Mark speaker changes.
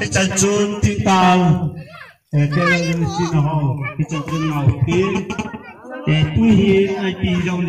Speaker 1: cái chân chun tin tao để cái nên xin họ cái chân chun ngầu kia để tuy hiền ai bị rong